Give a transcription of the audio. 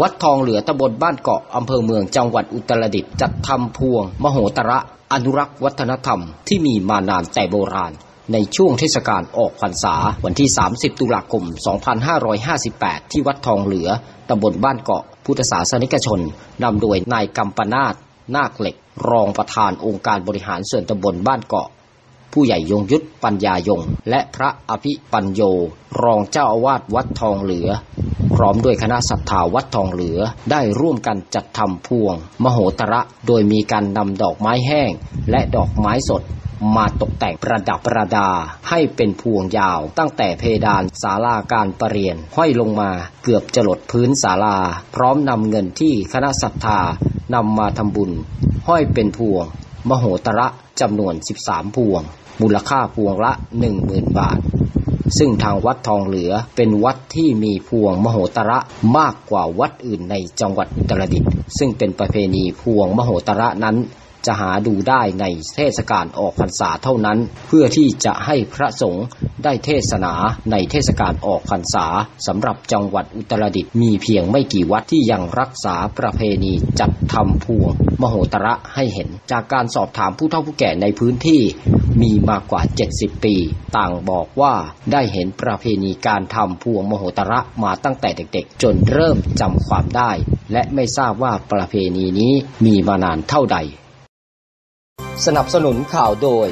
วัดทองเหลือตำบลบ้านเกาะอำเภอเมืองจังหวัดอุตรดิตถ์จัดทำพวง มโหตระ อนุรักษ์วัฒนธรรมที่มีมานานแต่โบราณ ในช่วงเทศกาลออกพรรษาวันที่ 30 ตุลาคม 2558 ที่วัดทองเหลือตำบลบ้านเกาะพุทธศาสนิกชนนำโดยนายกัมปนาตนาคเหล็ก รองประธานองค์การบริหารส่วนตำบลบ้านเกาะ ผู้ใหญ่ยงยุทธปัญญายง และพระอภิปัญโย รองเจ้าอาวาสวัดทองเหลือ ร้อมด้วยคณะศรัทธาวัดทองเหลือ ได้ร่วมกันจัดทำพวง มโหตระโดยมีการนำดอกไม้แห้ง และดอกไม้สดมาตกแต่งประดับประดาให้เป็นพวงยาว ตั้งแต่เพดานศาลาการประเรียนห้อยลงมาเกือบจะหลดพื้นศาลา พร้อมนำเงินที่คณะศรัทธานำมาทำบุญ ห้อยเป็นพวง มโหตระจำนวน 13 พวง มูลค่าพวงละ 10,000 บาท ซึ่งทางวัดทองเหลือเป็นวัดที่มีพวงมโหตระมากกว่าวัดอื่นในจังหวัดอุตรดิตถ์ซึ่งเป็นประเพณีพวงมโหตระนั้น จะหาดูได้ในเทศกาลออกพรรษาเท่านั้น เพื่อที่จะให้พระสงฆ์ได้เทศนาในเทศกาลออกพรรษาสำหรับจังหวัดอุตรดิตถ์มีเพียงไม่กี่วัดที่ยังรักษาประเพณีจัดทำพวง มโหตระให้เห็น จากการสอบถามผู้เฒ่าผู้แก่ในพื้นที่มีมากกว่า 70 ปี ต่างบอกว่าได้เห็นประเพณีการทำพวงมโหตระมาตั้งแต่เด็กๆ จนเริ่มจำความได้ และไม่ทราบว่าประเพณีนี้มีมานานเท่าใด สนับสนุนข่าวโดย